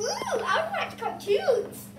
Ooh, I watch cartoons.